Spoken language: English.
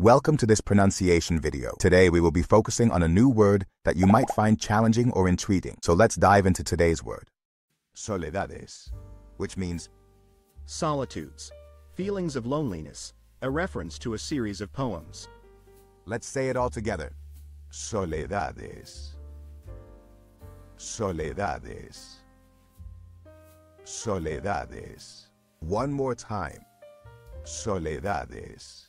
Welcome to this pronunciation video. Today we will be focusing on a new word that you might find challenging or intriguing. So let's dive into today's word. Soledades, which means Solitudes. Feelings of loneliness. A reference to a series of poems. Let's say it all together. Soledades. Soledades. Soledades. One more time. Soledades.